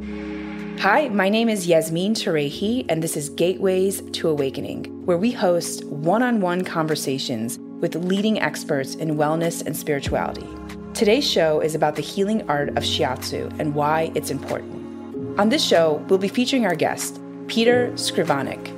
Hi, my name is Yasmin Tarehi, and this is Gateways to Awakening, where we host one on one conversations with leading experts in wellness and spirituality. Today's show is about the healing art of shiatsu and why it's important. On this show, we'll be featuring our guest, Peter Skrivanic.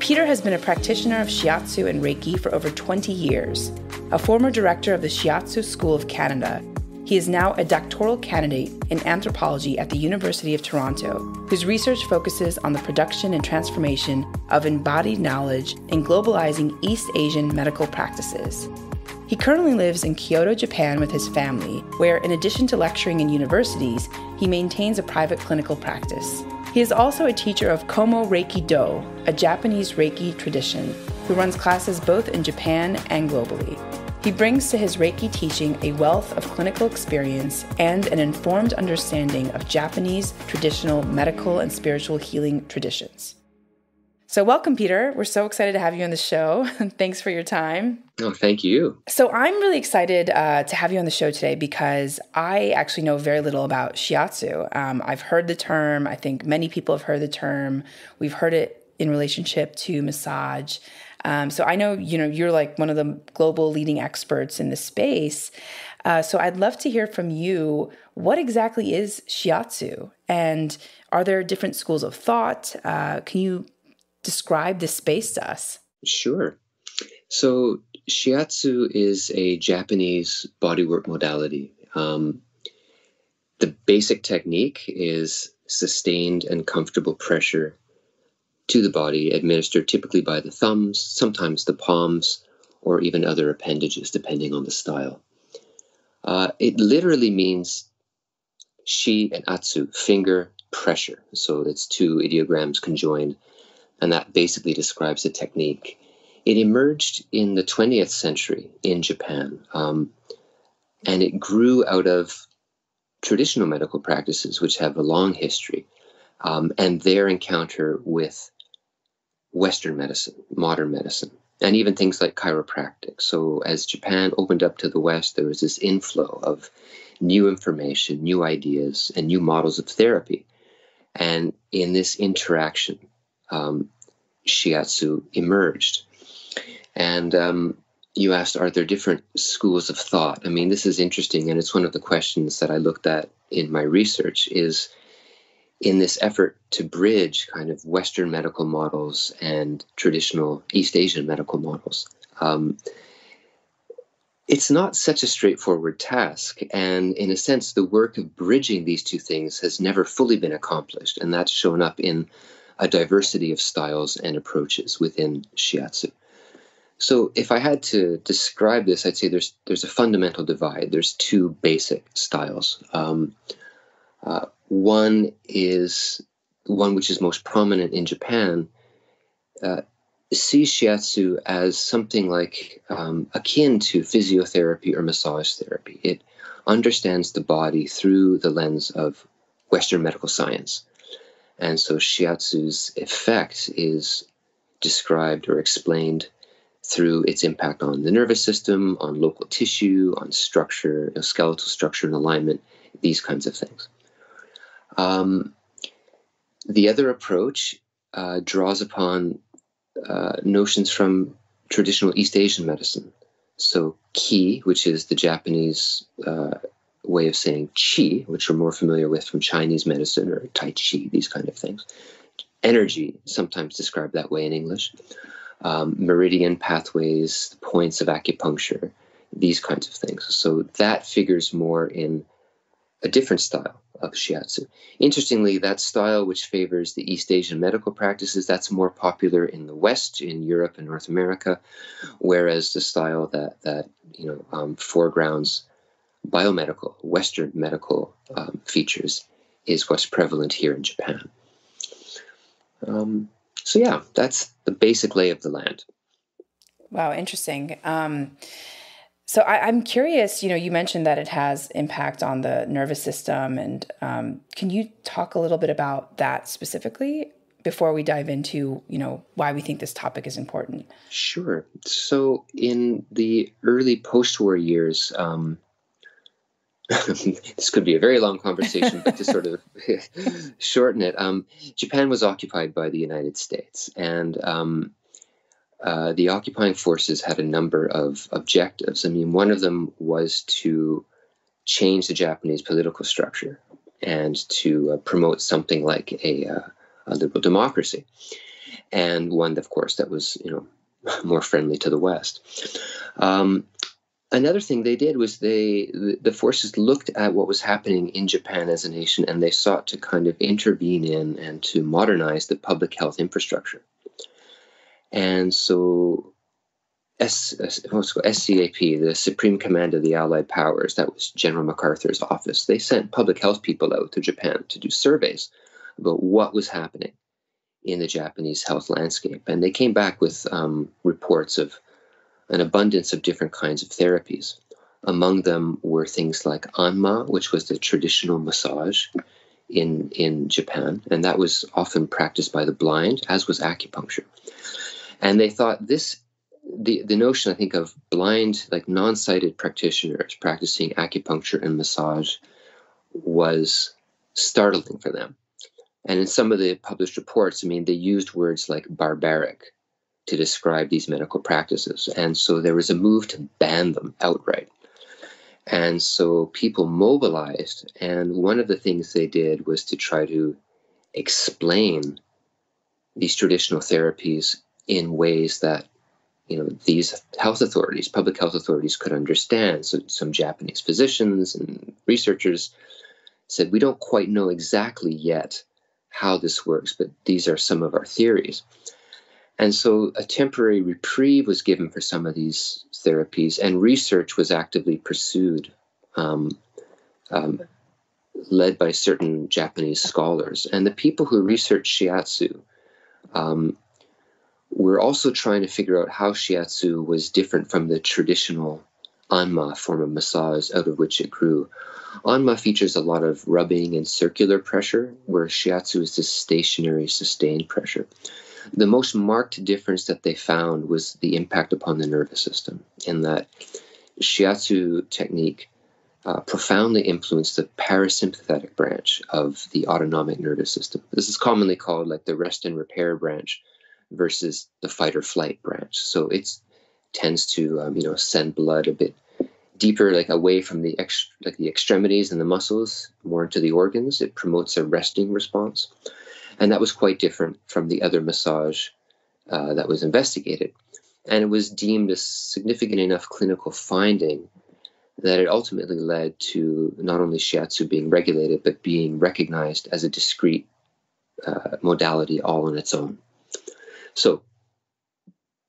Peter has been a practitioner of shiatsu and Reiki for over 20 years, a former director of the Shiatsu School of Canada he is now a doctoral candidate in anthropology at the University of Toronto, whose research focuses on the production and transformation of embodied knowledge in globalizing East Asian medical practices. He currently lives in Kyoto, Japan with his family, where, in addition to lecturing in universities, he maintains a private clinical practice. He is also a teacher of Komyo Reiki Do, a Japanese Reiki tradition, who runs classes both in Japan and globally. He brings to his Reiki teaching a wealth of clinical experience and an informed understanding of Japanese traditional medical and spiritual healing traditions. So, welcome, Peter. We're so excited to have you on the show. Thanks for your time. Oh, thank you. So, I'm really excited uh, to have you on the show today because I actually know very little about shiatsu. Um, I've heard the term, I think many people have heard the term. We've heard it in relationship to massage. Um, so I know you know you're like one of the global leading experts in the space. Uh, so I'd love to hear from you. What exactly is shiatsu, and are there different schools of thought? Uh, can you describe this space to us? Sure. So shiatsu is a Japanese bodywork modality. Um, the basic technique is sustained and comfortable pressure to the body, administered typically by the thumbs, sometimes the palms, or even other appendages, depending on the style. Uh, it literally means shi and atsu, finger pressure. So it's two ideograms conjoined, and that basically describes the technique. It emerged in the 20th century in Japan, um, and it grew out of traditional medical practices, which have a long history, um, and their encounter with Western medicine, modern medicine, and even things like chiropractic. So, as Japan opened up to the West, there was this inflow of new information, new ideas, and new models of therapy. And in this interaction, um, shiatsu emerged. And um, you asked, are there different schools of thought? I mean, this is interesting, and it's one of the questions that I looked at in my research. Is in this effort to bridge kind of Western medical models and traditional East Asian medical models. Um, it's not such a straightforward task. And in a sense, the work of bridging these two things has never fully been accomplished. And that's shown up in a diversity of styles and approaches within shiatsu. So if I had to describe this, I'd say there's there's a fundamental divide. There's two basic styles. Um, uh, one is one which is most prominent in Japan, uh, sees shiatsu as something like um, akin to physiotherapy or massage therapy. It understands the body through the lens of Western medical science. And so shiatsu's effect is described or explained through its impact on the nervous system, on local tissue, on structure, skeletal structure and alignment, these kinds of things. Um, the other approach uh, draws upon uh, notions from traditional East Asian medicine. So, ki, which is the Japanese uh, way of saying chi, which we're more familiar with from Chinese medicine or Tai Chi, these kind of things. Energy, sometimes described that way in English. Um, meridian pathways, points of acupuncture, these kinds of things. So, that figures more in a different style of shiatsu. Interestingly, that style, which favors the East Asian medical practices, that's more popular in the West, in Europe and North America, whereas the style that that you know um, foregrounds biomedical Western medical um, features is what's prevalent here in Japan. Um, so yeah, that's the basic lay of the land. Wow, interesting. Um, so I, am curious. You know, you mentioned that it has impact on the nervous system, and um, can you talk a little bit about that specifically before we dive into you know why we think this topic is important? Sure. So in the early post-war years, um, this could be a very long conversation, but to sort of shorten it, um, Japan was occupied by the United States, and um, uh, the occupying forces had a number of objectives. I mean, one of them was to change the Japanese political structure and to uh, promote something like a, uh, a, liberal democracy, and one, of course, that was you know more friendly to the West. Um, another thing they did was they the, the, forces looked at what was happening in Japan as a nation and they sought to kind of intervene in and to modernize the public health infrastructure. And so S, SCAP, the Supreme Command of the Allied Powers, that was General MacArthur's office, they sent public health people out to Japan to do surveys about what was happening in the Japanese health landscape. And they came back with um, reports of an abundance of different kinds of therapies. Among them were things like anma, which was the traditional massage in, in Japan, and that was often practiced by the blind, as was acupuncture. And they thought this the, the notion, I think, of blind, like non sighted practitioners practicing acupuncture and massage was startling for them. And in some of the published reports, I mean, they used words like barbaric to describe these medical practices. And so there was a move to ban them outright. And so people mobilized. And one of the things they did was to try to explain these traditional therapies in ways that you know these health authorities public health authorities could understand so some japanese physicians and researchers said we don't quite know exactly yet how this works but these are some of our theories and so a temporary reprieve was given for some of these therapies, and research was actively pursued, um, um, led by certain Japanese scholars. And the people who researched shiatsu um, were also trying to figure out how shiatsu was different from the traditional anma form of massage out of which it grew. Anma features a lot of rubbing and circular pressure, where shiatsu is this stationary, sustained pressure. The most marked difference that they found was the impact upon the nervous system, in that shiatsu technique uh, profoundly influenced the parasympathetic branch of the autonomic nervous system. This is commonly called like the rest and repair branch versus the fight or flight branch. So it tends to um, you know send blood a bit deeper, like away from the ex- like the extremities and the muscles, more into the organs. It promotes a resting response. And that was quite different from the other massage uh, that was investigated. And it was deemed a significant enough clinical finding that it ultimately led to not only shiatsu being regulated, but being recognized as a discrete uh, modality all on its own. So,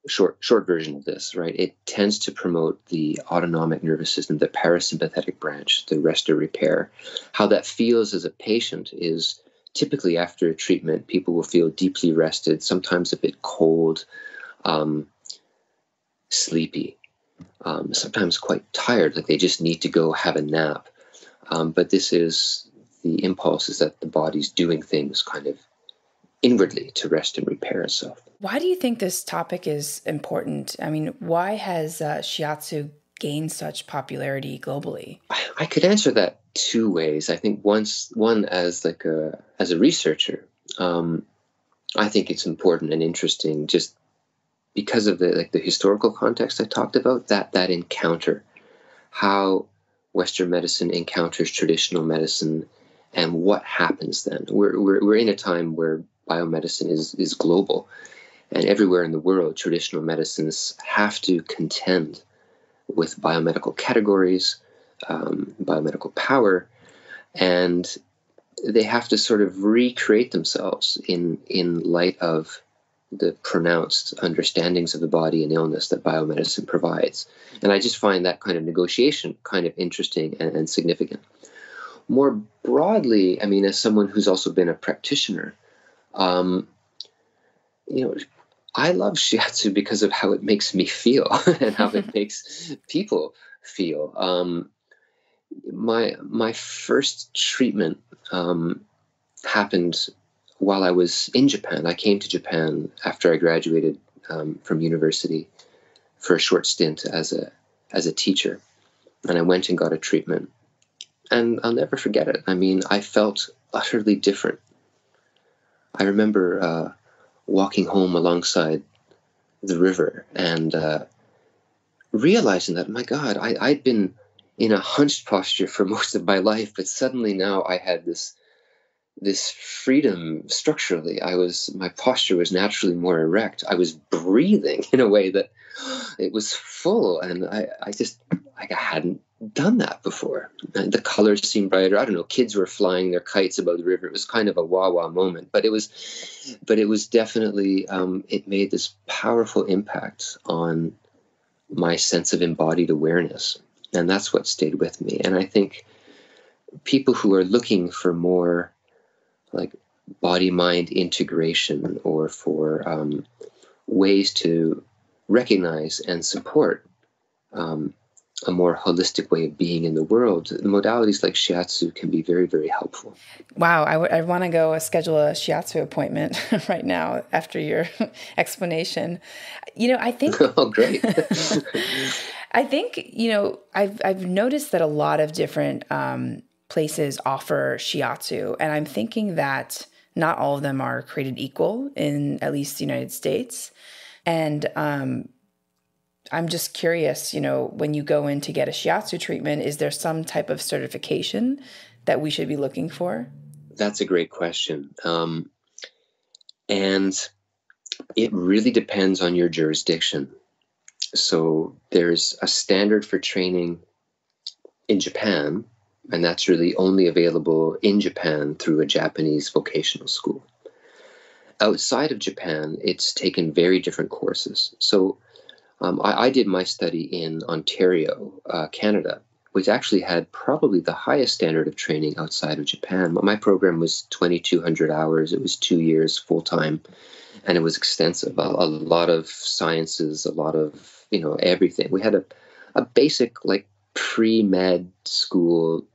short short version of this, right? It tends to promote the autonomic nervous system, the parasympathetic branch, the rest or repair. How that feels as a patient is typically after a treatment, people will feel deeply rested, sometimes a bit cold, um, sleepy, um, sometimes quite tired, like they just need to go have a nap. Um, but this is the impulse is that the body's doing things kind of inwardly to rest and repair itself. Why do you think this topic is important? I mean, why has uh, shiatsu gained such popularity globally? I could answer that two ways. I think once one as like a as a researcher, um, I think it's important and interesting just because of the like the historical context I talked about that that encounter, how Western medicine encounters traditional medicine, and what happens then. We're we're, we're in a time where biomedicine is is global, and everywhere in the world, traditional medicines have to contend with biomedical categories, um, biomedical power, and they have to sort of recreate themselves in in light of the pronounced understandings of the body and illness that biomedicine provides. And I just find that kind of negotiation kind of interesting and, and significant. More broadly, I mean, as someone who's also been a practitioner, um, you know, I love shiatsu because of how it makes me feel and how it makes people feel. Um, my my first treatment um, happened while I was in Japan. I came to Japan after I graduated um, from university for a short stint as a as a teacher, and I went and got a treatment and I'll never forget it. I mean, I felt utterly different. I remember uh, walking home alongside the river and uh, realizing that, my God, I, I'd been in a hunched posture for most of my life, but suddenly now I had this this freedom structurally. I was my posture was naturally more erect. I was breathing in a way that it was full, and I, I just like I hadn't done that before. And the colors seemed brighter. I don't know. Kids were flying their kites above the river. It was kind of a wah wah moment, but it was, but it was definitely um, it made this powerful impact on my sense of embodied awareness, and that's what stayed with me. And I think people who are looking for more like body mind integration or for um, ways to recognize and support um, a more holistic way of being in the world, modalities like shiatsu can be very, very helpful. Wow, I, w- I want to go schedule a shiatsu appointment right now after your explanation. You know, I think. oh, great. I think you know I've I've noticed that a lot of different um, places offer shiatsu, and I'm thinking that not all of them are created equal in at least the United States, and um, I'm just curious, you know, when you go in to get a shiatsu treatment, is there some type of certification that we should be looking for? That's a great question. Um, and it really depends on your jurisdiction. So there's a standard for training in Japan, and that's really only available in Japan through a Japanese vocational school. Outside of Japan, it's taken very different courses. So um, I, I, did my study in Ontario, uh, Canada, which actually had probably the highest standard of training outside of Japan. My program was 2,200 hours. It was two years full time, and it was extensive. A, a, lot of sciences, a lot of you know everything. We had a a basic like pre med school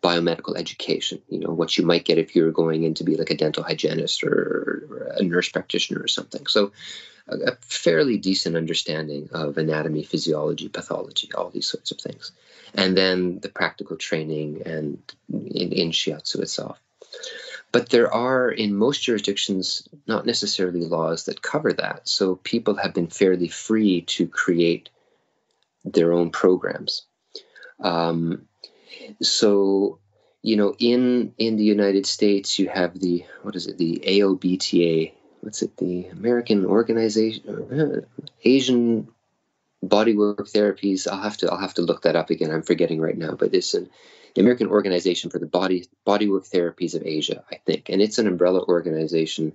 biomedical education. You know what you might get if you were going in to be like a dental hygienist or, or a nurse practitioner or something. So a, fairly decent understanding of anatomy, physiology, pathology, all these sorts of things. And then the practical training and in, in shiatsu itself. But there are, in most jurisdictions, not necessarily laws that cover that. So people have been fairly free to create their own programs. Um, so, you know, in in the United States, you have the what is it, the AOBTA, what's it the American organization uh, Asian bodywork therapies. I'll have to I'll have to look that up again. I'm forgetting right now, but it's an the American Organization for the Body Bodywork Therapies of Asia, I think, and it's an umbrella organization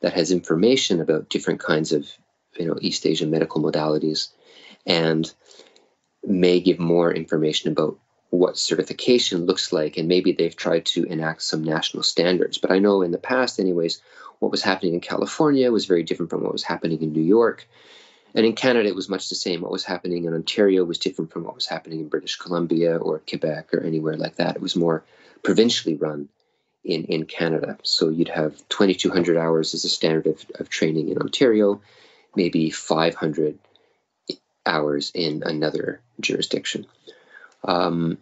that has information about different kinds of you know East Asian medical modalities, and may give more information about what certification looks like, and maybe they've tried to enact some national standards. But I know in the past, anyways, what was happening in California was very different from what was happening in New York. And in Canada, it was much the same. What was happening in Ontario was different from what was happening in British Columbia or Quebec or anywhere like that. It was more provincially run in, in Canada. So you'd have 2,200 hours as a standard of, of training in Ontario, maybe 500 hours in another jurisdiction. Um,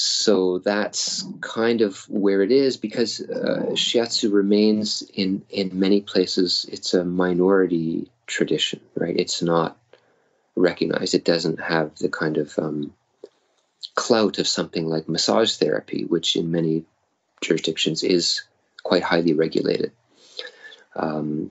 so that's kind of where it is because uh, shiatsu remains in in many places it's a minority tradition right? It's not recognized. It doesn't have the kind of um, clout of something like massage therapy which in many jurisdictions is quite highly regulated. Um,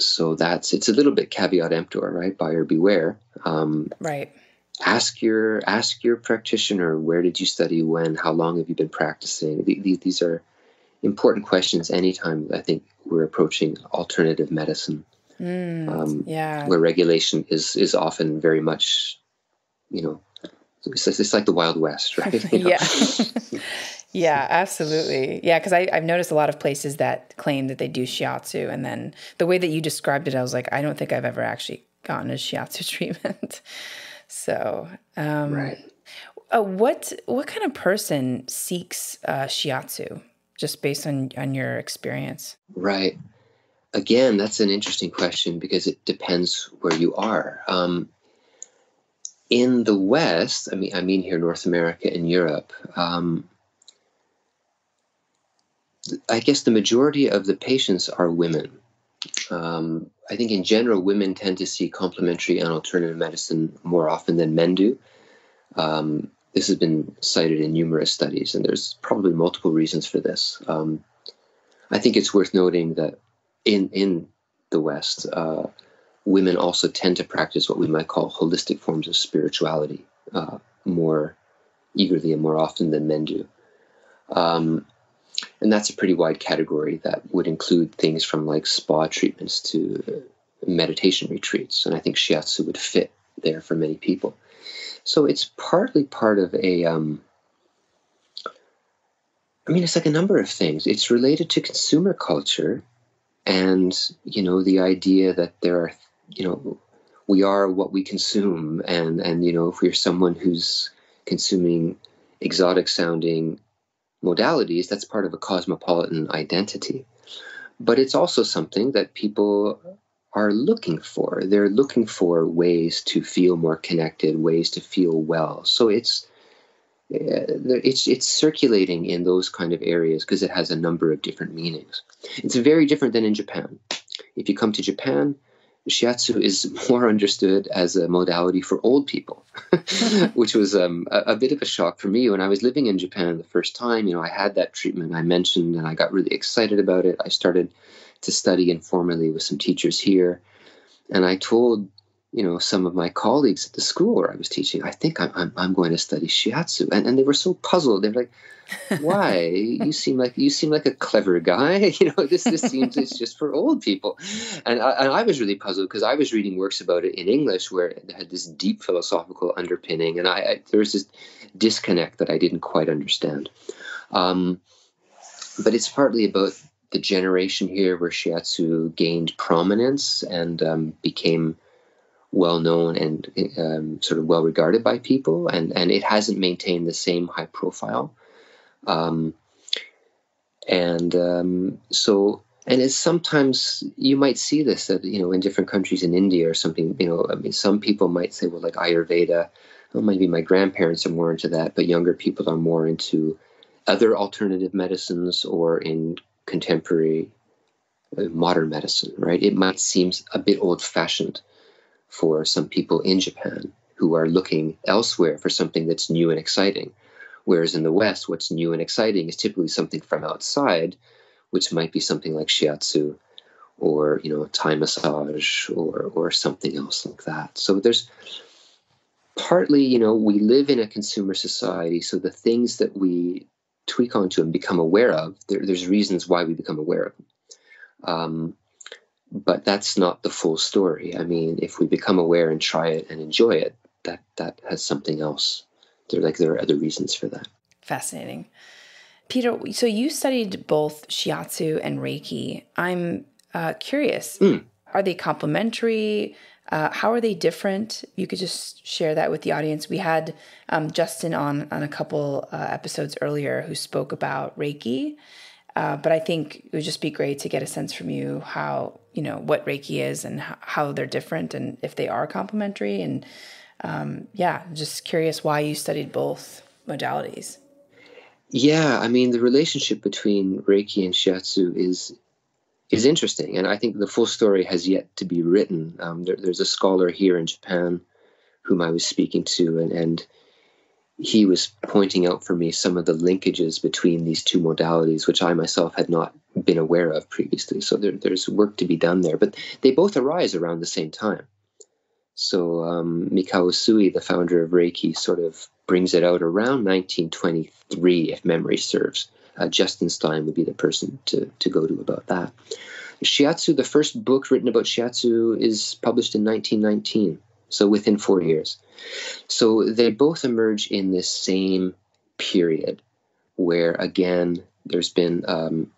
so that's it's a little bit caveat emptor right? Buyer beware. Um, right ask your ask your practitioner where did you study when how long have you been practicing? These are important questions anytime i think we're approaching alternative medicine. Mm, um, yeah. where regulation is is often very much you know it's, it's like the wild west right? You know? yeah. Yeah absolutely. Yeah because i've noticed a lot of places that claim that they do shiatsu and then the way that you described it i was like i don't think i've ever actually gotten a shiatsu treatment so, um, right. Uh, what what kind of person seeks uh, shiatsu, just based on on your experience? Right. Again, that's an interesting question because it depends where you are. Um, in the West, I mean, I mean here North America and Europe. Um, I guess the majority of the patients are women. Um, I think in general, women tend to see complementary and alternative medicine more often than men do. Um, this has been cited in numerous studies, and there's probably multiple reasons for this. Um, I think it's worth noting that in in the West, uh, women also tend to practice what we might call holistic forms of spirituality uh, more eagerly and more often than men do. Um, and that's a pretty wide category that would include things from like spa treatments to meditation retreats. And I think shiatsu would fit there for many people. So it's partly part of a, um, I mean, it's like a number of things. It's related to consumer culture and, you know, the idea that there are, you know, we are what we consume. And, and you know, if we're someone who's consuming exotic sounding modalities, that's part of a cosmopolitan identity. But it's also something that people are looking for. They're looking for ways to feel more connected, ways to feel well. So it's eh, it's it's circulating in those kind of areas because it has a number of different meanings. It's very different than in Japan. If you come to Japan, shiatsu is more understood as a modality for old people, which was um, a, a, bit of a shock for me when I was living in Japan the first time. You know, I had that treatment I mentioned, and I got really excited about it. I started to study informally with some teachers here, and I told you know some of my colleagues at the school where I was teaching, I think I'm I'm, I'm going to study shiatsu, and and they were so puzzled. They're like, why? You seem like you seem like a clever guy. You know this this seems it's just for old people. And I, and I was really puzzled because I was reading works about it in English where it had this deep philosophical underpinning. And I, I there was this disconnect that I didn't quite understand. Um, but it's partly about the generation here where shiatsu gained prominence and um, became well known and um, sort of well regarded by people and and it hasn't maintained the same high profile um, and um, so, and it's sometimes you might see this that you know in different countries in India or something. You know, I mean, some people might say, well, like Ayurveda. Well, maybe my grandparents are more into that, but younger people are more into other alternative medicines or in contemporary uh, modern medicine. Right? It might seem a bit old-fashioned for some people in Japan who are looking elsewhere for something that's new and exciting. Whereas in the West, what's new and exciting is typically something from outside, which might be something like shiatsu or, you know, Thai massage or, or something else like that. So there's partly, you know, we live in a consumer society. So the things that we tweak onto and become aware of, there, there's reasons why we become aware of them. Um, but that's not the full story. I mean, if we become aware and try it and enjoy it, that that has something else there like there are other reasons for that. Fascinating. Peter, so you studied both shiatsu and reiki. I'm uh, curious. Mm. Are they complementary? Uh, how are they different? You could just share that with the audience. We had um, Justin on on a couple uh, episodes earlier who spoke about Reiki, uh, but I think it would just be great to get a sense from you how you know what Reiki is and how they're different and if they are complementary and um, yeah, just curious why you studied both modalities. Yeah, I mean the relationship between Reiki and Shiatsu is is interesting, and I think the full story has yet to be written. Um, there, there's a scholar here in Japan whom I was speaking to, and, and he was pointing out for me some of the linkages between these two modalities, which I myself had not been aware of previously. So there, there's work to be done there, but they both arise around the same time. So um, Mikao Usui, the founder of Reiki, sort of brings it out around 1923, if memory serves. Uh, Justin Stein would be the person to, to go to about that. Shiatsu, the first book written about Shiatsu, is published in 1919, so within four years. So they both emerge in this same period where, again, there's been um,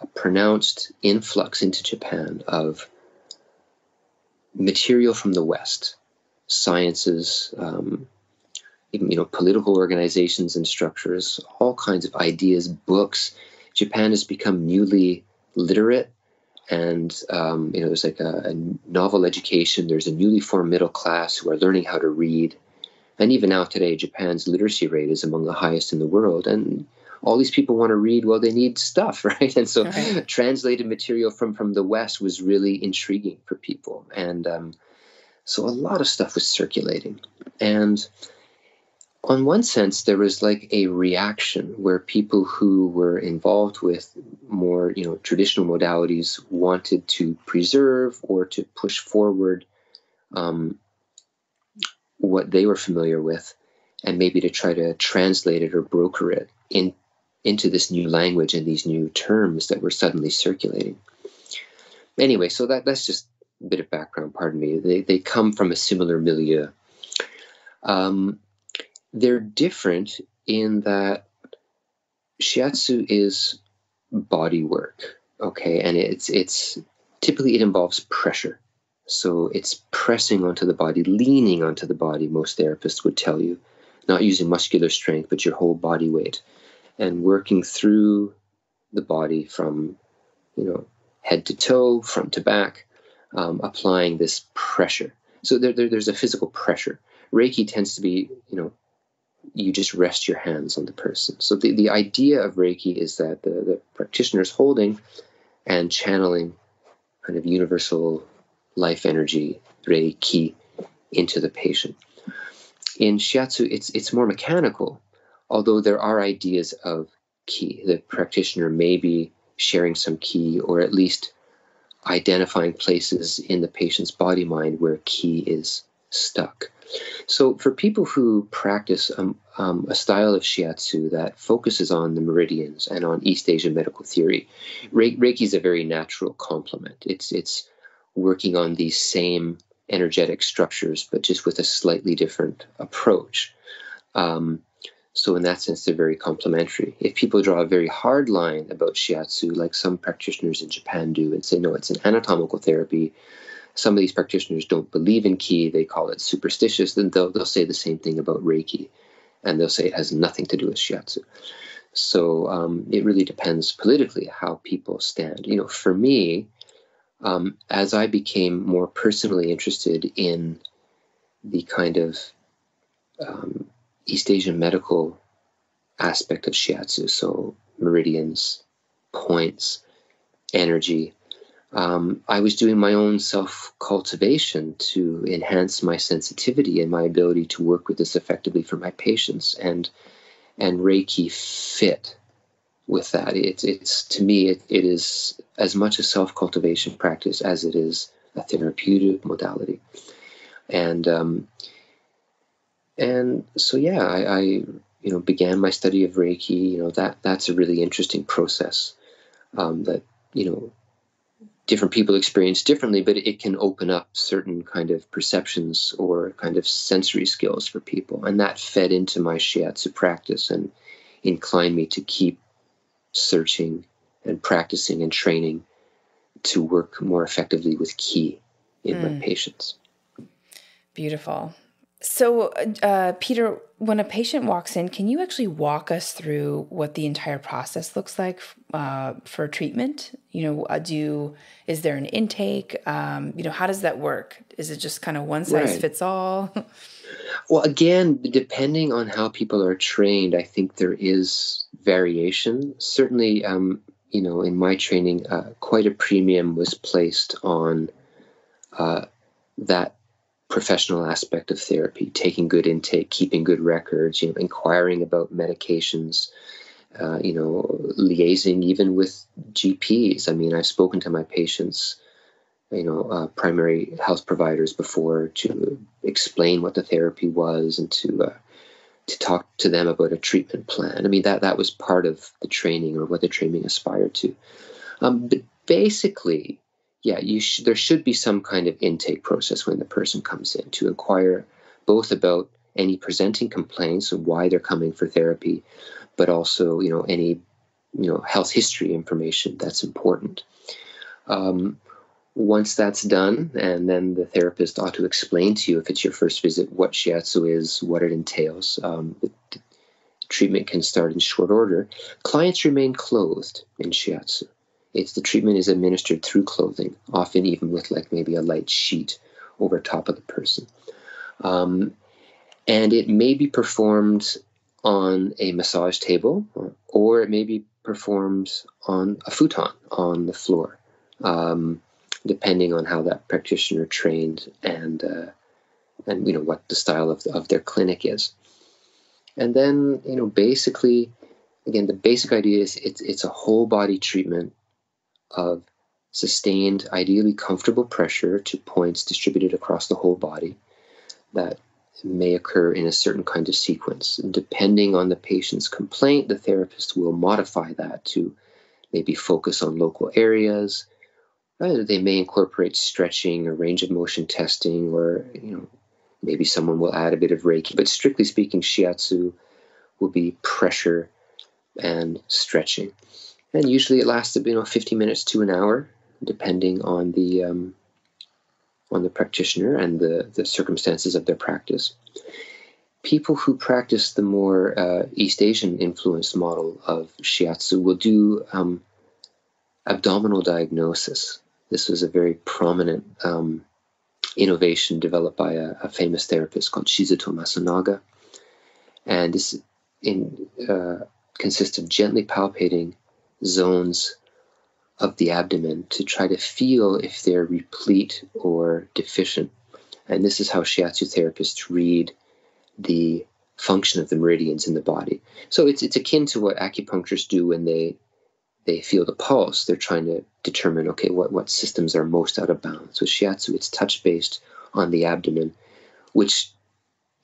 a pronounced influx into Japan of material from the West, sciences, um, you know, political organizations and structures, all kinds of ideas, books. Japan has become newly literate, and um, you know, there's like a, a novel education. There's a newly formed middle class who are learning how to read, And even now today, Japan's literacy rate is among the highest in the world. And all these people want to read, well, they need stuff, right? And so right. translated material from, from the West was really intriguing for people. And um, so a lot of stuff was circulating. And on one sense, there was like a reaction where people who were involved with more, you know, traditional modalities wanted to preserve or to push forward um, what they were familiar with, and maybe to try to translate it or broker it in into this new language and these new terms that were suddenly circulating. Anyway, so that that's just a bit of background. Pardon me. They they come from a similar milieu. Um, they're different in that shiatsu is body work okay? And it's it's typically it involves pressure. So it's pressing onto the body leaning onto the body most therapists would tell you. Not using muscular strength but your whole body weight. And working through the body from you know head to toe front to back um, applying this pressure. So there, there, there's a physical pressure. Reiki tends to be you know you just rest your hands on the person. So the, the idea of Reiki is that the, the practitioner is holding and channeling kind of universal life energy, Reiki, into the patient. In Shiatsu, it's it's more mechanical, although there are ideas of ki. The practitioner may be sharing some ki or at least identifying places in the patient's body mind where ki is stuck. So, for people who practice um, um, a style of shiatsu that focuses on the meridians and on East Asian medical theory, Re- Reiki is a very natural complement. It's it's working on these same energetic structures, but just with a slightly different approach. Um, so, in that sense, they're very complementary. If people draw a very hard line about shiatsu, like some practitioners in Japan do, and say, no, it's an anatomical therapy, some of these practitioners don't believe in ki, they call it superstitious, then they'll, they'll say the same thing about Reiki. And they'll say it has nothing to do with shiatsu. So um, it really depends politically how people stand. You know, for me, um, as I became more personally interested in the kind of um, East Asian medical aspect of shiatsu, so meridians, points, energy, um, I was doing my own self cultivation to enhance my sensitivity and my ability to work with this effectively for my patients. And and Reiki fit with that. It's it's to me it, it is as much a self cultivation practice as it is a therapeutic modality. And um, and so yeah, I, I you know began my study of Reiki. You know that that's a really interesting process um, that you know different people experience differently, but it can open up certain kind of perceptions or kind of sensory skills for people. And that fed into my shiatsu practice and inclined me to keep searching and practicing and training to work more effectively with ki in mm. my hmm. patients. Beautiful. So, uh, Peter, when a patient walks in, can you actually walk us through what the entire process looks like uh, for treatment? You know, uh, do is there an intake? Um, you know, how does that work? Is it just kind of one size right. fits all? well, again, depending on how people are trained, I think there is variation. Certainly, um, you know, in my training, uh, quite a premium was placed on uh, that professional aspect of therapy, taking good intake, keeping good records, you know, inquiring about medications, uh, you know, liaising even with GPs. I mean, I've spoken to my patients, you know, uh, primary health providers before to explain what the therapy was and to uh, to talk to them about a treatment plan. I mean, that that was part of the training or what the training aspired to. Um, but basically, yeah, you sh- there should be some kind of intake process when the person comes in to inquire both about any presenting complaints and why they're coming for therapy, but also you know any you know health history information that's important. Um, once that's done, and then the therapist ought to explain to you if it's your first visit what shiatsu is, what it entails. Um, treatment can start in short order. Clients remain clothed in shiatsu. It's the treatment is administered through clothing, often even with like maybe a light sheet over top of the person. Um, And it may be performed on a massage table or it may be performed on a futon on the floor, um, depending on how that practitioner trained and uh, and you know what the style of, of their clinic is. And then you know basically, again, the basic idea is it's it's a whole body treatment of sustained, ideally comfortable pressure to points distributed across the whole body that may occur in a certain kind of sequence. And depending on the patient's complaint, the therapist will modify that to maybe focus on local areas. They may incorporate stretching or range of motion testing, or you know, maybe someone will add a bit of Reiki. But strictly speaking, shiatsu will be pressure and stretching, and usually it lasts you know 50 minutes to an hour, depending on the um, on the practitioner and the, the circumstances of their practice. People who practice the more uh, East Asian influenced model of shiatsu will do um, abdominal diagnosis. This was a very prominent um, innovation developed by a, a, famous therapist called Shizuto Masunaga. And this in, uh, consists of gently palpating zones of the abdomen to try to feel if they're replete or deficient. And this is how shiatsu therapists read the function of the meridians in the body. So it's it's akin to what acupuncturists do when they they feel the pulse. They're trying to determine okay what what systems are most out of balance. With shiatsu, it's touch based on the abdomen, which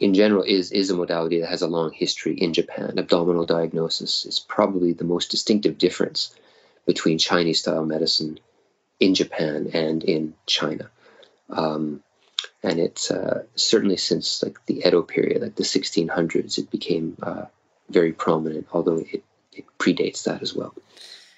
in general is is a modality that has a long history in Japan. Abdominal diagnosis is probably the most distinctive difference between Chinese style medicine in Japan and in China. Um, and it's uh, certainly since like the Edo period, like the 1600s, it became uh, very prominent, although it, it predates that as well.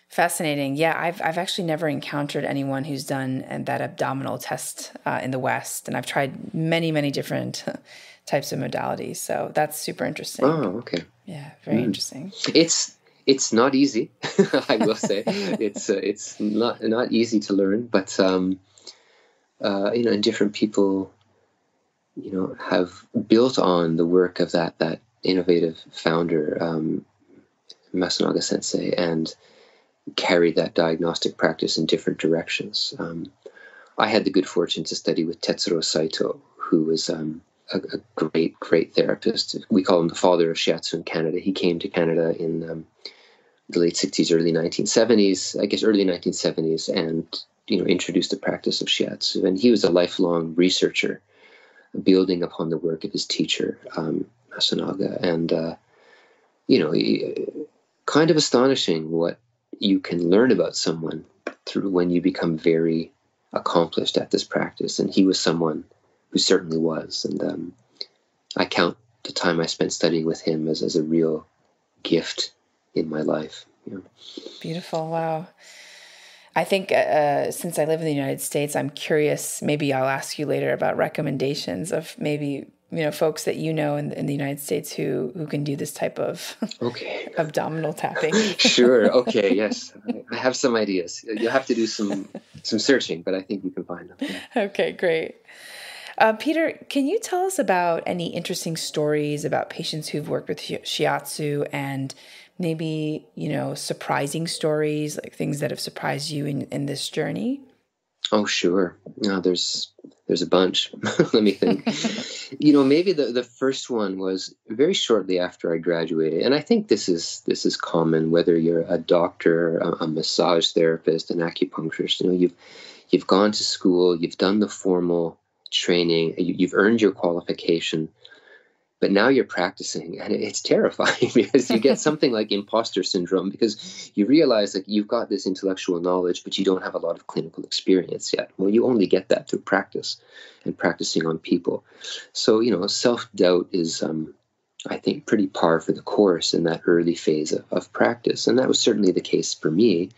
Fascinating. Yeah, I've I've actually never encountered anyone who's done uh, that abdominal test uh, in the West, and I've tried many many different types of modalities. So that's super interesting. Oh, okay. Yeah, very mm. interesting. It's it's not easy. I will say it's uh, it's not not easy to learn, but um, uh, you know, and different people, you know, have built on the work of that that innovative founder, um, Masunaga Sensei, and carried that diagnostic practice in different directions. Um, I had the good fortune to study with Tetsuro Saito, who was um, a, a, great, great therapist. We call him the father of shiatsu in Canada. He came to Canada in um, the late 60s, early 1970s, I guess early 1970s, and you know introduced the practice of shiatsu. And he was a lifelong researcher, building upon the work of his teacher um, Masunaga, and uh, you know, kind of astonishing what you can learn about someone through when you become very accomplished at this practice. And he was someone who certainly was, and um, I count the time I spent studying with him as as a real gift in my life. Yeah. Beautiful. Wow. I think uh, uh, since I live in the United States, I'm curious. Maybe I'll ask you later about recommendations of maybe you know folks that you know in, in the United States who who can do this type of okay abdominal tapping. sure. Okay. Yes, I have some ideas. You'll have to do some some searching, but I think you can find them. Yeah. Okay. Great. Uh, Peter, can you tell us about any interesting stories about patients who've worked with shiatsu and maybe, you know, surprising stories, like things that have surprised you in, in this journey? Oh, sure. No, there's there's a bunch. Let me think. you know, maybe the, the first one was very shortly after I graduated, and I think this is this is common whether you're a doctor, a, a massage therapist, an acupuncturist. You know, you've you've gone to school, you've done the formal training, you, you've earned your qualification, but now you're practicing and it's terrifying because you get something like imposter syndrome because you realize that you've got this intellectual knowledge but you don't have a lot of clinical experience yet. Well you only get that through practice and practicing on people. So you know self-doubt is um, i think pretty par for the course in that early phase of, of practice and that was certainly the case for me.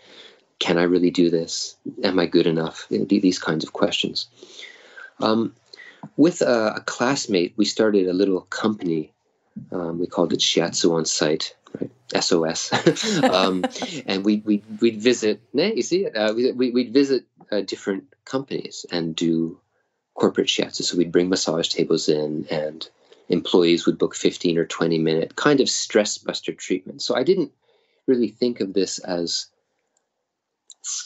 Can i really do this? Am i good enough? These kinds of questions um, with a, a, classmate, we started a little company. Um, we called it Shiatsu on Site, right? SOS. um, and we, we, we'd visit, nah, you see it? Uh, we, we'd visit uh, different companies and do corporate shiatsu. So we'd bring massage tables in and employees would book 15 or 20 minute kind of stress buster treatment. So I didn't really think of this as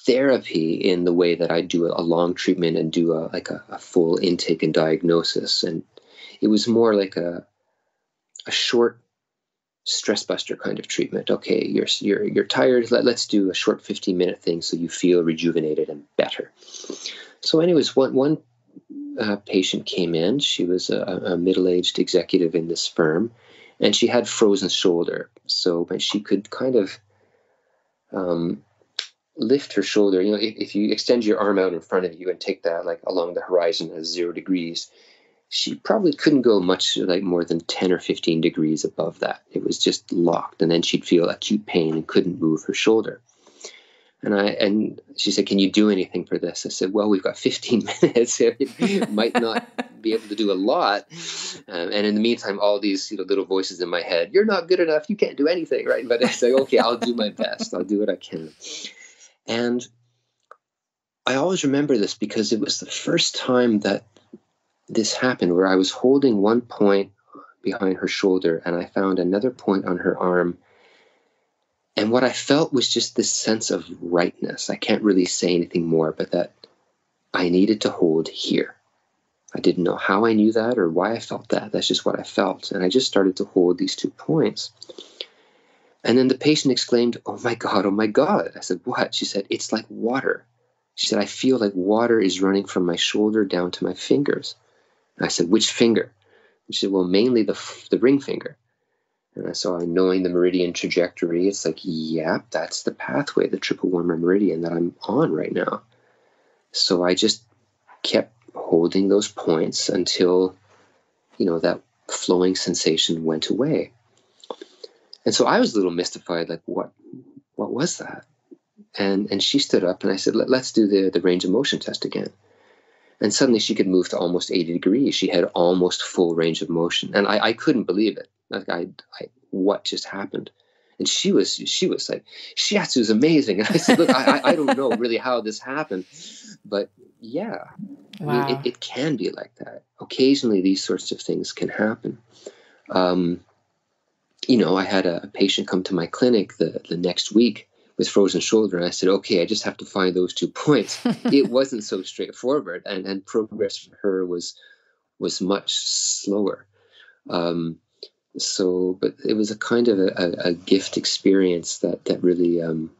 therapy in the way that I do a long treatment and do a like a, a full intake and diagnosis. And it was more like a a short stress buster kind of treatment. Okay, you're you're you're tired. Let, us do a short 15 minute thing so you feel rejuvenated and better. So, anyways, one one uh, patient came in. She was a, a middle aged executive in this firm, and she had frozen shoulder. So, but she could kind of um, lift her shoulder. You know, if, if you extend your arm out in front of you and take that like along the horizon at zero degrees, she probably couldn't go much like more than 10 or 15 degrees above that. It was just locked. And then she'd feel acute pain and couldn't move her shoulder. And I and she said, "Can you do anything for this?" I said, "Well, we've got 15 minutes. it might not be able to do a lot." Um, and in the meantime, all these you know little voices in my head, "You're not good enough. You can't do anything, right?" But I say, "Okay, I'll do my best. I'll do what I can." And I always remember this because it was the first time that this happened, where I was holding one point behind her shoulder, and I found another point on her arm and what I felt was just this sense of rightness. I can't really say anything more, but that I needed to hold here. I didn't know how I knew that or why I felt that. That's just what I felt. And I just started to hold these two points. And then the patient exclaimed, Oh my God, oh my God. I said, What? She said, It's like water. She said, I feel like water is running from my shoulder down to my fingers. And I said, Which finger? And she said, Well, mainly the, the ring finger. And so knowing the meridian trajectory, it's like, yeah, that's the pathway, the triple warmer meridian that I'm on right now. So I just kept holding those points until, you know, that flowing sensation went away. And so I was a little mystified, like, what, what was that? And and she stood up and I said, Let, us do the the range of motion test again. And suddenly she could move to almost 80 degrees. She had almost full range of motion. And I, I couldn't believe it. Like I, I, what just happened? And she was, she was like, Shiatsu is amazing. And I said, look, I, I don't know really how this happened, but yeah, wow. I mean, it, it, can be like that. Occasionally, these sorts of things can happen. Um, you know, I had a, a patient come to my clinic the, the next week with frozen shoulder. And i said okay i just have to find those two points. It wasn't so straightforward and, and progress for her was was much slower. Um, so but it was a kind of a, a, gift experience that that really um,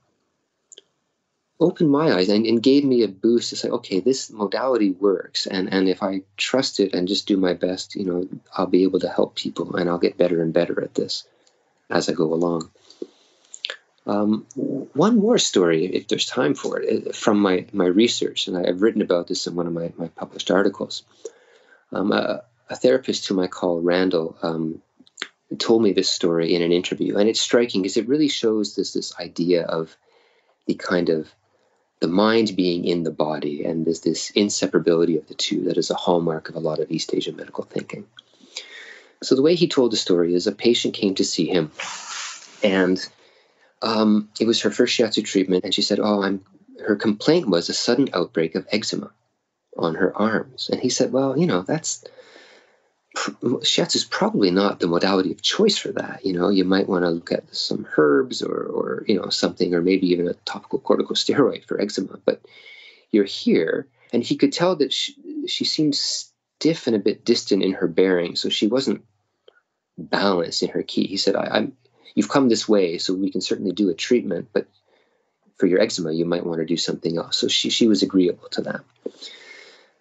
opened my eyes and, and, gave me a boost to say okay this modality works and and if i trust it and just do my best you know i'll be able to help people and i'll get better and better at this as i go along um, one more story, if there's time for it, uh, from my, my research, and I've written about this in one of my, my published articles. Um, a, a, therapist whom I call Randall um, told me this story in an interview, and it's striking because it really shows this this idea of the kind of the mind being in the body, and there's this inseparability of the two that is a hallmark of a lot of East Asian medical thinking. So the way he told the story is a patient came to see him, and um, it was her first shiatsu treatment, and she said, "Oh, I'm." Her complaint was a sudden outbreak of eczema on her arms, and he said, "Well, you know, that's shiatsu is probably not the modality of choice for that. You know, you might want to look at some herbs or, or you know, something, or maybe even a topical corticosteroid for eczema. But you're here, and he could tell that she, she seemed stiff and a bit distant in her bearing, so she wasn't balanced in her ki. He said, I, am you've come this way, so we can certainly do a treatment, but for your eczema, you might want to do something else. So she, she was agreeable to that.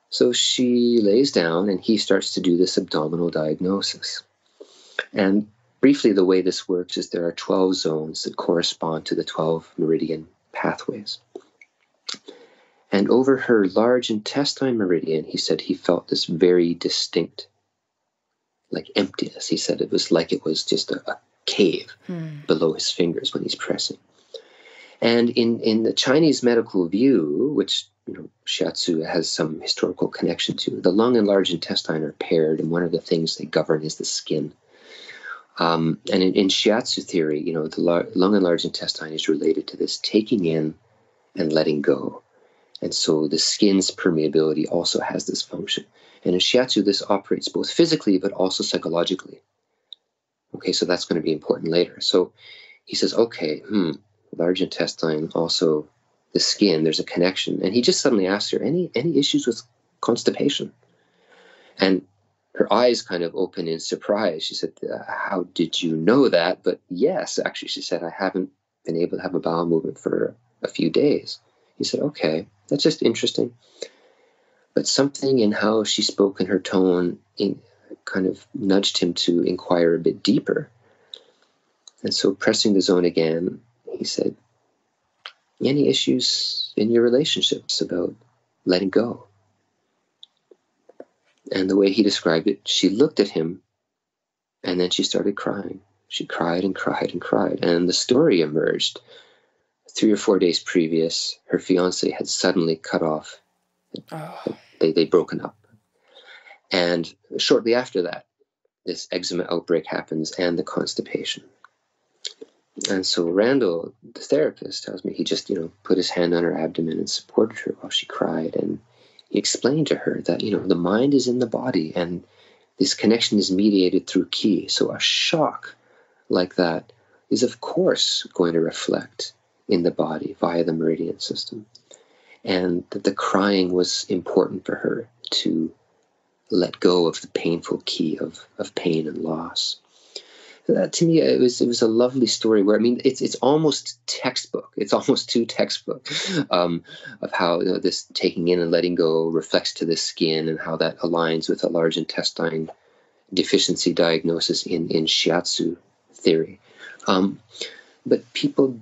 So she lays down and he starts to do this abdominal diagnosis. And briefly, the way this works is there are 12 zones that correspond to the 12 meridian pathways. And over her large intestine meridian, he said he felt this very distinct, like emptiness. He said it was like it was just a, a cave hmm. below his fingers when he's pressing. And in, in the Chinese medical view, which you know shiatsu has some historical connection to, the lung and large intestine are paired, and one of the things they govern is the skin. Um, and in, in, shiatsu theory, you know, the lar- lung and large intestine is related to this taking in and letting go. And so the skin's permeability also has this function. And in shiatsu, this operates both physically but also psychologically. Okay, so that's going to be important later. So he says, okay, hmm, large intestine, also the skin, there's a connection. And he just suddenly asks her, any any issues with constipation? And her eyes kind of open in surprise. She said, uh, How did you know that? But yes, actually, she said, I haven't been able to have a bowel movement for a few days. He said, Okay, that's just interesting. But something in how she spoke and her tone in, kind of nudged him to inquire a bit deeper. And so, pressing the zone again, he said, Any issues in your relationships about letting go? And the way he described it, she looked at him and then she started crying. She cried and cried and cried. And the story emerged. Three or four days previous, her fiance had suddenly cut off. Oh. They, they'd broken up. And shortly after that, this eczema outbreak happens and the constipation. And so Randall, the therapist, tells me he just, you know, put his hand on her abdomen and supported her while she cried. And he explained to her that, you know, the mind is in the body and this connection is mediated through ki. So a shock like that is, of course, going to reflect in the body via the meridian system. And that the crying was important for her to let go of the painful key of, of pain and loss that to me it was it was a lovely story where I mean it's it's almost textbook. It's almost too textbook um, of how you know, this taking in and letting go reflects to the skin and how that aligns with a large intestine deficiency diagnosis in in shiatsu theory. Um, but people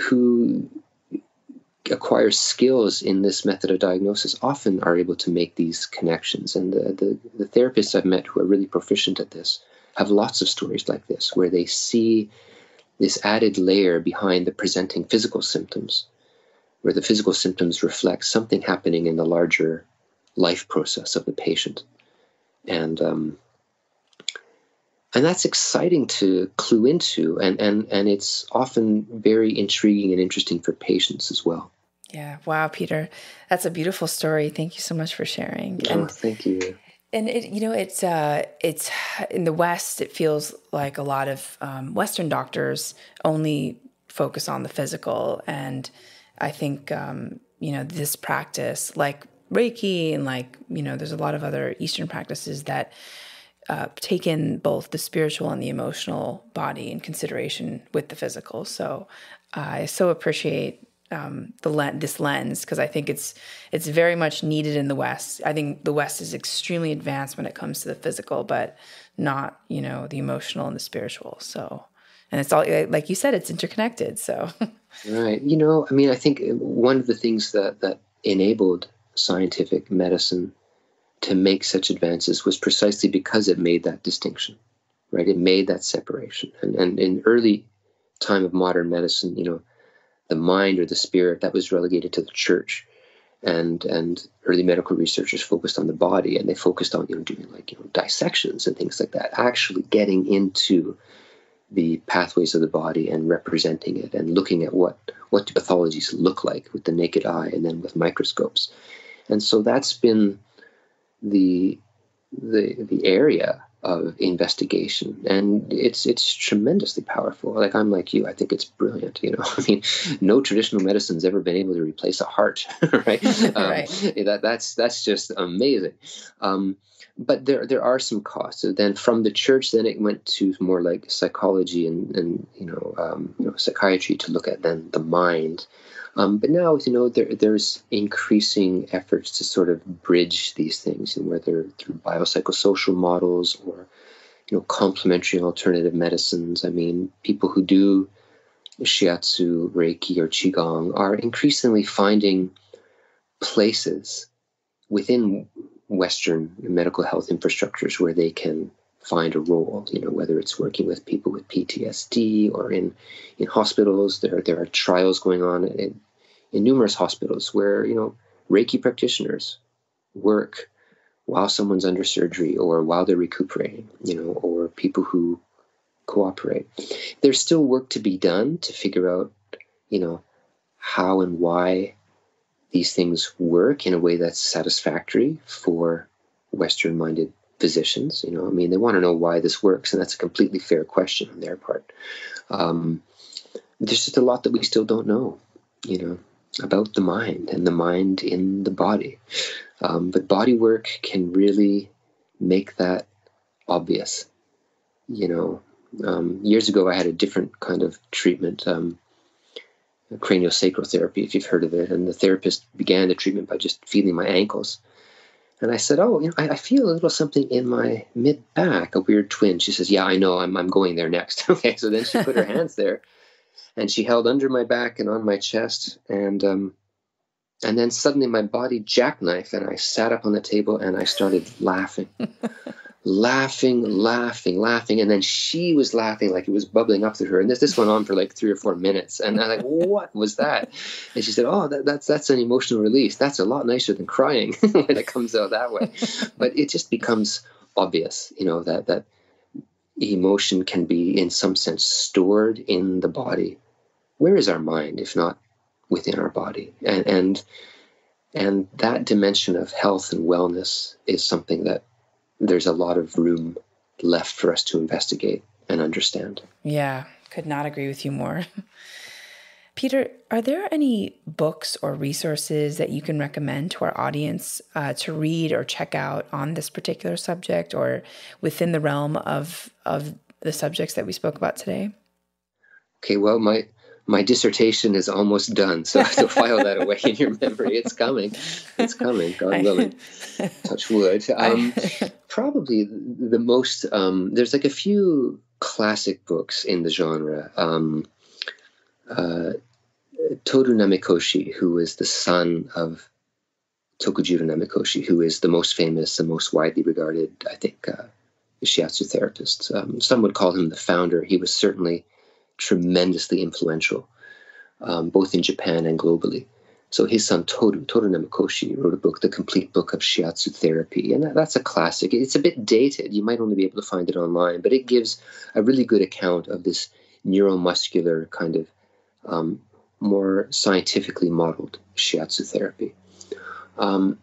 who acquire skills in this method of diagnosis often are able to make these connections. And the, the, the therapists I've met who are really proficient at this have lots of stories like this where they see this added layer behind the presenting physical symptoms, where the physical symptoms reflect something happening in the larger life process of the patient. And um, and that's exciting to clue into and, and and it's often very intriguing and interesting for patients as well. Yeah. Wow peter. That's a beautiful story. Thank you so much for sharing. Oh, and thank you. and it, you know, it's uh, it's in the West. It feels like a lot of um, Western doctors only focus on the physical, and I think um, you know this practice, like Reiki, and like you know, there's a lot of other Eastern practices that uh, take in both the spiritual and the emotional body in consideration with the physical. So uh, I so appreciate um, the lens, this lens, because I think it's it's very much needed in the West. I think the West is extremely advanced when it comes to the physical, but not you know the emotional and the spiritual. So, and it's all like you said, it's interconnected. So, right. You know, I mean, I think one of the things that that enabled scientific medicine to make such advances was precisely because it made that distinction, right? It made that separation, and and in early time of modern medicine, you know the mind or the spirit that was relegated to the church and and early medical researchers focused on the body and they focused on you know doing like you know dissections and things like that actually getting into the pathways of the body and representing it and looking at what what do pathologies look like with the naked eye and then with microscopes and so that's been the the the area of investigation. And it's it's tremendously powerful. Like i'm like you. I think it's brilliant you know. I mean no traditional medicine's ever been able to replace a heart right, um, right. that that's that's just amazing. Um, but there there are some costs. So then from the church then it went to more like psychology and and you know, um, you know psychiatry to look at then the mind um, but now, you know, there, there's increasing efforts to sort of bridge these things, and whether through biopsychosocial models or, you know, complementary alternative medicines. I mean, people who do shiatsu, reiki, or qigong are increasingly finding places within Western medical health infrastructures where they can find a role. You know, whether it's working with people with PTSD or in in hospitals. There there are trials going on in, in numerous hospitals where you know Reiki practitioners work while someone's under surgery or while they're recuperating. You know, or people who cooperate. There's still work to be done to figure out, you know, how and why these things work in a way that's satisfactory for Western minded physicians. You know, I mean, they want to know why this works, and that's a completely fair question on their part. Um, there's just a lot that we still don't know, you know, about the mind and the mind in the body. Um, but body work can really make that obvious. You know, um, years ago I had a different kind of treatment, um, craniosacral therapy, if you've heard of it, and the therapist began the treatment by just feeling my ankles. And I said, "Oh, you know, I, I feel a little something in my mid back, a weird twinge." She says, "Yeah, I know. I'm I'm going there next." okay, so then she put her hands there, and she held under my back and on my chest, and um, and then suddenly my body jackknifed, and I sat up on the table and I started laughing. laughing, laughing, laughing, and then she was laughing like it was bubbling up to her. And this this went on for like three or four minutes, and I'm like, "What was that?" And she said, "Oh, that, that's that's an emotional release. That's a lot nicer than crying when it comes out that way." But it just becomes obvious, you know, that that emotion can be, in some sense, stored in the body. Where is our mind if not within our body? And and and that dimension of health and wellness is something that there's a lot of room left for us to investigate and understand. Yeah, could not agree with you more. Peter, are there any books or resources that you can recommend to our audience uh, to read or check out on this particular subject or within the realm of, of the subjects that we spoke about today? Okay, well, my my dissertation is almost done, so, to file that away in your memory. It's coming. It's coming. God willing. Touch wood. Um, probably the most. Um, there's like a few classic books in the genre. Um, uh, Toru Namikoshi, who is the son of Tokujiro Namikoshi, who is the most famous and most widely regarded, I think, uh, shiatsu therapist. Um, some would call him the founder. He was certainly tremendously influential, um, both in Japan and globally. So his son Toru, Toru Namikoshi, wrote a book, The Complete Book of Shiatsu Therapy, and that, that's a classic. It's a bit dated. You might only be able to find it online, but it gives a really good account of this neuromuscular kind of um, more scientifically modeled shiatsu therapy. Um,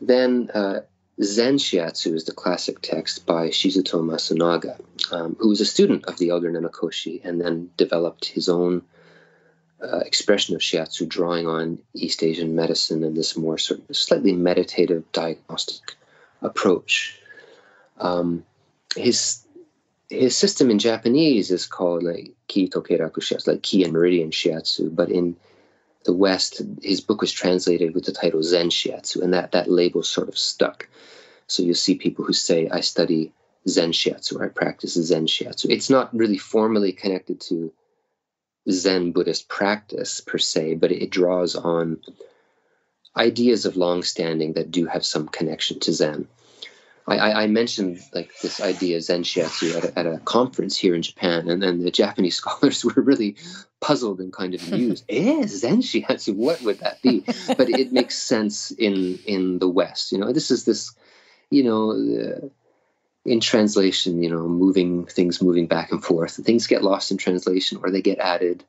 then uh, Zen Shiatsu is the classic text by Shizuto Masunaga, um, who was a student of the elder Namikoshi and then developed his own uh, expression of Shiatsu, drawing on East Asian medicine and this more sort of slightly meditative diagnostic approach. Um, his his system in Japanese is called like Ki to Keiraku Shiatsu, like Ki and Meridian Shiatsu, but in the West, his book was translated with the title Zen Shiatsu, and that, that label sort of stuck. So you'll see people who say, I study Zen Shiatsu or I practice Zen Shiatsu. It's not really formally connected to Zen Buddhist practice per se, but it draws on ideas of long standing that do have some connection to Zen. I, I, mentioned like this idea Zen Shiatsu at a, at a conference here in Japan, and then the Japanese scholars were really puzzled and kind of amused. eh, Zen Shiatsu, what would that be? But it makes sense in in the West. You know, this is this, you know, uh, in translation, you know, moving things moving back and forth. Things get lost in translation, or they get added,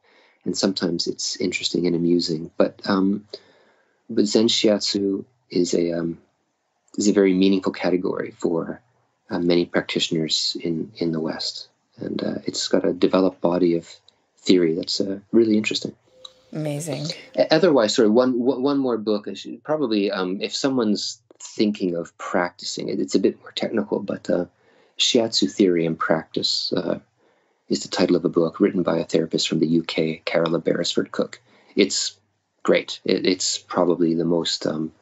and sometimes it's interesting and amusing. But um, but Zen Shiatsu is a um, is a very meaningful category for uh, many practitioners in, in the West. And uh, it's got a developed body of theory that's uh, really interesting. Amazing. Otherwise, sorry, one one more book. Probably, um, if someone's thinking of practicing it, it's a bit more technical, but uh, Shiatsu Theory and Practice uh, is the title of a book written by a therapist from the UK, Carola Beresford Cooke. It's great. It, it's probably the most um,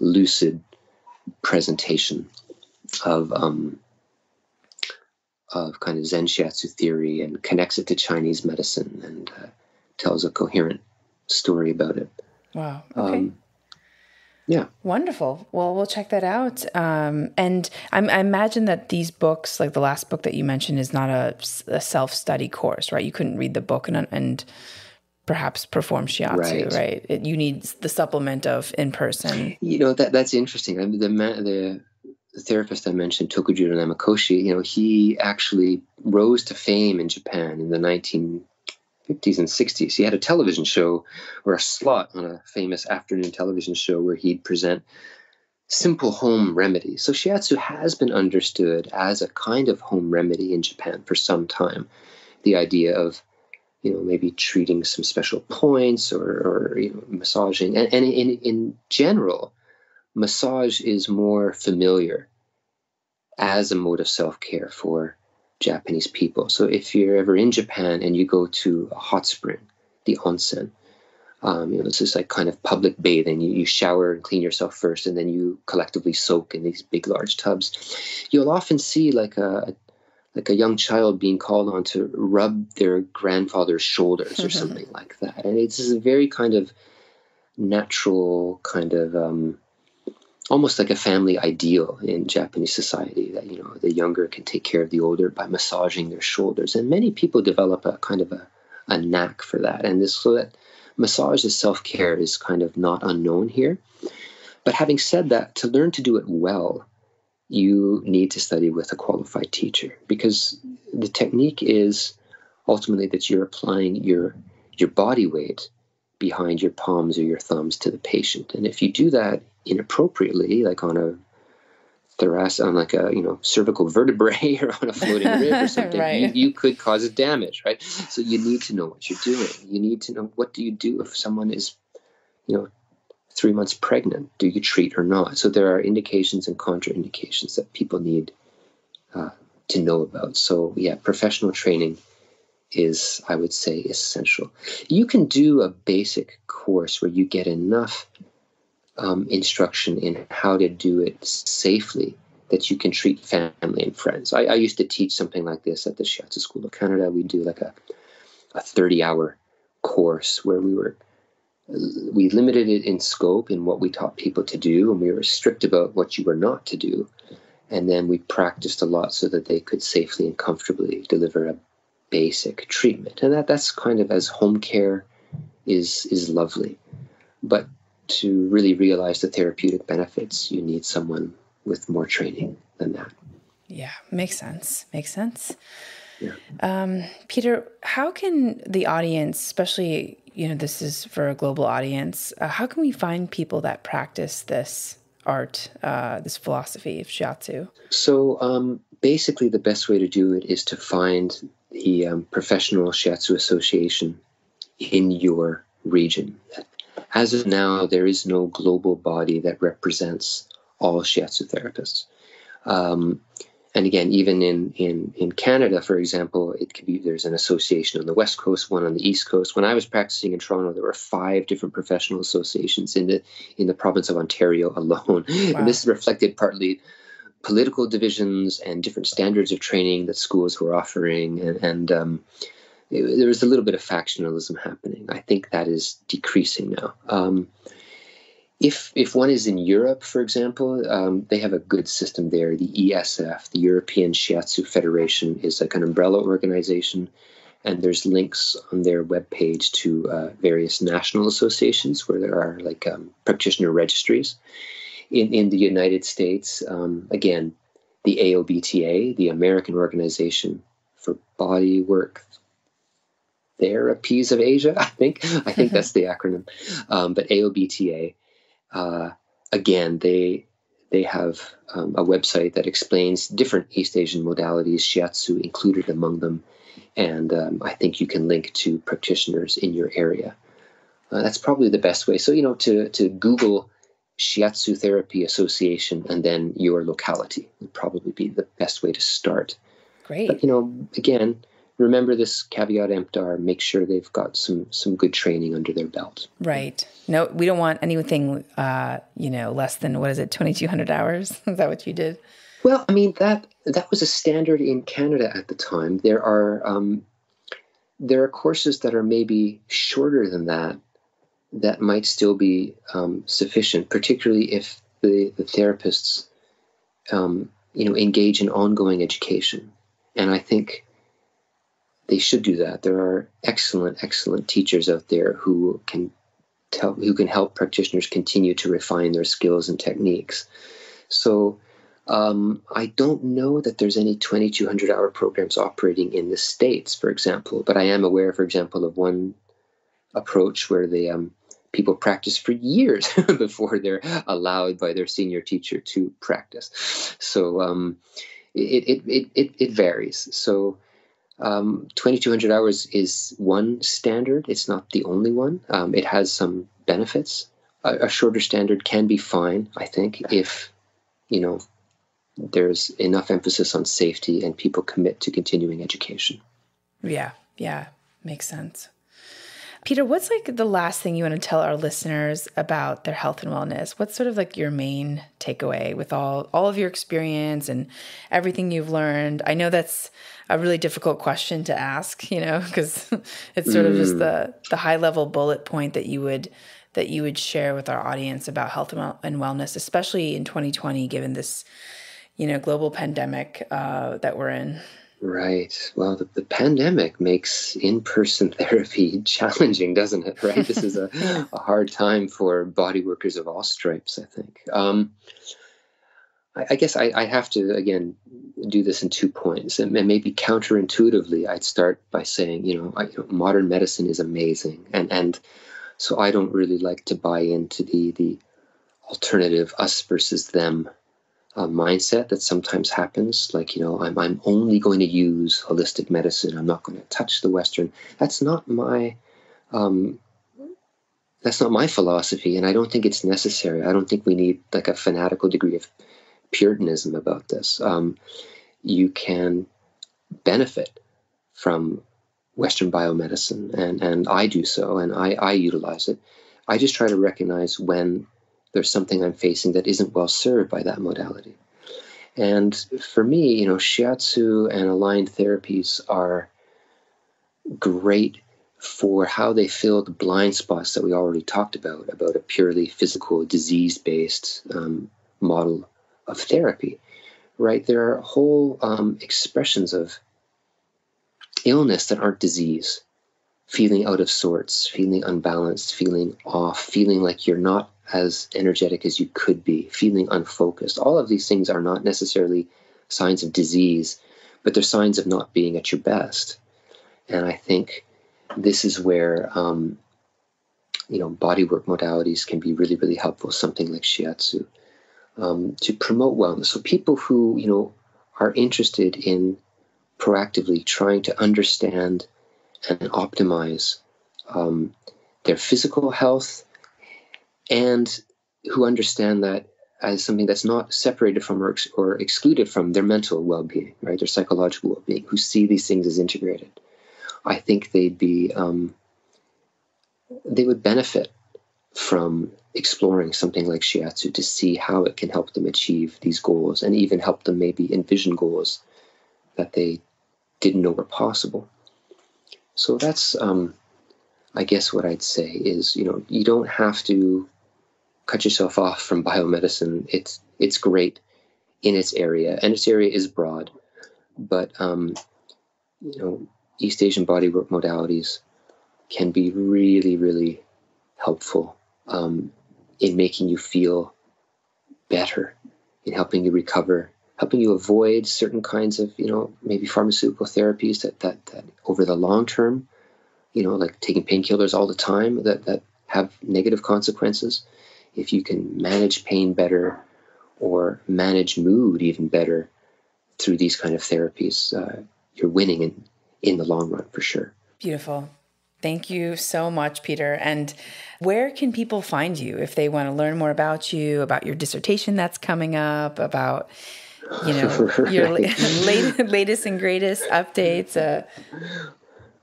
lucid presentation of um, of kind of Zen Shiatsu theory and connects it to Chinese medicine and uh, tells a coherent story about it. Wow. Okay. Um, yeah. Wonderful. Well, we'll check that out. Um, and I, I, imagine that these books, like the last book that you mentioned, is not a, a self study course, right? You couldn't read the book and and perhaps perform shiatsu, right? right? It, you need the supplement of in person. You know that that's interesting. I mean, the the the therapist I mentioned, Tokujiro Namikoshi, you know, he actually rose to fame in Japan in the 1950s and 60s. He had a television show or a slot on a famous afternoon television show where he'd present simple home remedies. So shiatsu has been understood as a kind of home remedy in Japan for some time. The idea of you know maybe treating some special points or, or you know, massaging and, and in, in general massage is more familiar as a mode of self-care for Japanese people. So if you're ever in Japan and you go to a hot spring, the onsen, um, you know, this is like kind of public bathing. You, you shower and clean yourself first, and then you collectively soak in these big, large tubs. You'll often see like a like a young child being called on to rub their grandfather's shoulders or something like that, and it's a very kind of natural kind of um, almost like a family ideal in Japanese society that you know the younger can take care of the older by massaging their shoulders, and many people develop a kind of a, a knack for that, and this so that massage as self care is kind of not unknown here. But having said that, to learn to do it well, you need to study with a qualified teacher because the technique is ultimately that you're applying your your body weight behind your palms or your thumbs to the patient. And if you do that inappropriately, like on a thoracic, on like a you know cervical vertebrae or on a floating rib or something, right. you, you, could cause a damage, right? So you need to know what you're doing. You need to know what do you do if someone is, you know, three months pregnant. Do you treat or not? So there are indications and contraindications that people need uh, to know about. So yeah, professional training is, I would say, essential. You can do a basic course where you get enough um, instruction in how to do it safely that you can treat family and friends. I, I, used to teach something like this at the Shiatsu School of Canada. We do like a, a 30 hour course where we were we limited it in scope in what we taught people to do and we were strict about what you were not to do and then we practiced a lot so that they could safely and comfortably deliver a basic treatment and that that's kind of as home care is is lovely but to really realize the therapeutic benefits, you need someone with more training than that. Yeah, makes sense. Makes sense. Yeah. Um, Peter, how can the audience, especially you know this is for a global audience, uh, how can we find people that practice this art, uh, this philosophy of shiatsu? So um, basically, the best way to do it is to find the um, professional shiatsu association in your region as of now, there is no global body that represents all shiatsu therapists. Um, and again, even in, in, in Canada, for example, it could be there's an association on the West Coast, one on the East Coast. When I was practicing in Toronto, there were five different professional associations in the in the province of Ontario alone. Wow. And this reflected partly political divisions and different standards of training that schools were offering, and, and um, it, there was a little bit of factionalism happening. I think that is decreasing now. Um, if if one is in Europe, for example, um, they have a good system there. The ESF, the European Shiatsu Federation, is like an umbrella organization, and there's links on their webpage to uh, various national associations where there are like um, practitioner registries. In in the United States, um, again, the AOBTA, the American Organization for Body Work Therapies of Asia, I think. I think that's the acronym. Um, but AOBTA, uh, again, they they have um, a website that explains different East Asian modalities, shiatsu included among them, and um, I think you can link to practitioners in your area. Uh, that's probably the best way. So you know, to to Google Shiatsu Therapy Association and then your locality would probably be the best way to start. Great. But you know, again, remember this caveat emptor make sure they've got some some good training under their belt. Right. No we don't want anything uh you know less than what is it 2200 hours? Is that what you did? Well i mean that that was a standard in canada at the time. There are um there are courses that are maybe shorter than that that might still be um, sufficient particularly if the, the therapists um, you know engage in ongoing education. And i think they should do that. There are excellent, excellent teachers out there who can tell, who can help practitioners continue to refine their skills and techniques. So, Um, I don't know that there's any 2200 hour programs operating in the States, for example, but I am aware, for example, of one approach where the um, people practice for years before they're allowed by their senior teacher to practice. So um, it, it, it, it, it varies. So um, 2200 hours is one standard. It's not the only one. Um, it has some benefits. A, a, shorter standard can be fine, I think, if you know there's enough emphasis on safety and people commit to continuing education. Yeah, yeah, makes sense. Peter, what's like the last thing you want to tell our listeners about their health and wellness? What's sort of like your main takeaway with all all of your experience and everything you've learned? I know that's a really difficult question to ask, you know, because it's sort mm. of just the the high level bullet point that you would that you would share with our audience about health and wellness, especially in 2020, given this, you know, global pandemic uh, that we're in. Right. Well, the, the pandemic makes in person therapy challenging, doesn't it? Right. This is a, a hard time for body workers of all stripes, I think. Um, I, I, guess I, I, have to, again, do this in two points. And, maybe counterintuitively, I'd start by saying, you know, I, you know, modern medicine is amazing. And, and so I don't really like to buy into the, the alternative us versus them uh, mindset that sometimes happens like you know I'm, I'm only going to use holistic medicine. I'm not going to touch the western. That's not my um, that's not my philosophy and i don't think it's necessary. I don't think we need like a fanatical degree of puritanism about this. Um, you can benefit from western biomedicine and and i do so and i i utilize it. I just try to recognize when there's something I'm facing that isn't well served by that modality. And for me, you know, shiatsu and aligned therapies are great for how they fill the blind spots that we already talked about, about a purely physical, disease based um, model of therapy, right? There are whole um, expressions of illness that aren't disease, feeling out of sorts, feeling unbalanced, feeling off, feeling like you're not as energetic as you could be, feeling unfocused. All of these things are not necessarily signs of disease, but they're signs of not being at your best. And I think this is where um, you know bodywork modalities can be really, really helpful. Something like shiatsu um, to promote wellness. So people who you know are interested in proactively trying to understand and optimize um, their physical health and who understand that as something that's not separated from or, ex- or excluded from their mental well-being, right? Their psychological well-being, who see these things as integrated. I think they'd be um, they would benefit from exploring something like shiatsu to see how it can help them achieve these goals and even help them maybe envision goals that they didn't know were possible. So that's, um, I guess, what I'd say is, you know, you don't have to cut yourself off from biomedicine. It's it's great in its area, and its area is broad. But um, you know, East Asian bodywork modalities can be really, really helpful um, in making you feel better, in helping you recover, helping you avoid certain kinds of, you know, maybe pharmaceutical therapies that that, that over the long term, you know, like taking painkillers all the time that that have negative consequences if you can manage pain better or manage mood even better through these kind of therapies, uh, you're winning in, in the long run for sure. Beautiful. Thank you so much, Peter. And where can people find you if they want to learn more about you, about your dissertation that's coming up, about you know your latest and greatest updates? Uh,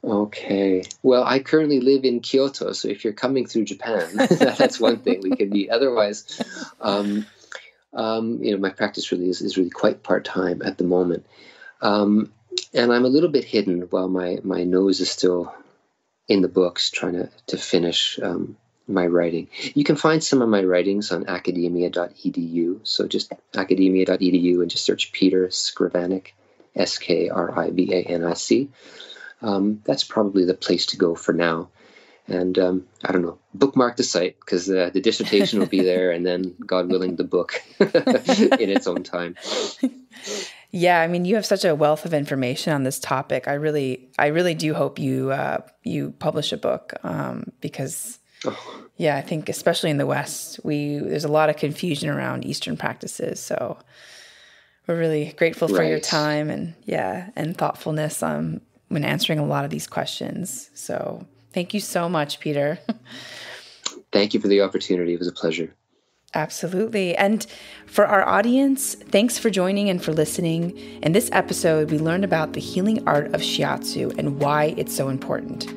Okay. Well, I currently live in Kyoto, so if you're coming through Japan, that's one thing we can meet. Otherwise, um, um, you know, my practice really is, is really quite part time at the moment, um, and I'm a little bit hidden while my my nose is still in the books, trying to to finish um, my writing. You can find some of my writings on skridvanic.edu. So just skridvanic.edu and just search Peter Skrivanic, S K R I V A N I C um, that's probably the place to go for now. and um, I don't know, bookmark the site because uh, the dissertation will be there, and then God willing, the book in its own time. Yeah, I mean, you have such a wealth of information on this topic. I really, I really do hope you uh, you publish a book um, because, oh. yeah, I think especially in the West, we there's a lot of confusion around Eastern practices. So we're really grateful for right. your time and yeah, and thoughtfulness um, when answering a lot of these questions. So thank you so much, Peter. thank you for the opportunity. It was a pleasure. Absolutely. And for our audience, thanks for joining and for listening. In this episode, we learned about the healing art of shiatsu and why it's so important.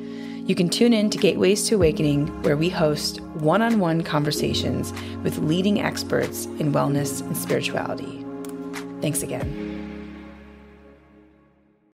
You can tune in to Gateways to Awakening, where we host one on one conversations with leading experts in wellness and spirituality. Thanks again.